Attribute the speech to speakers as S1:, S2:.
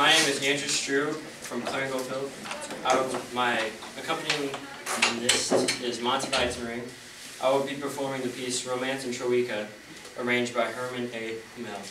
S1: My name is Andrew Strub from Clarion-Goldfield. I my accompanying list is Monte Leichsenring. I will be performing the piece Romance in Troika, arranged by Herman A. Hummel.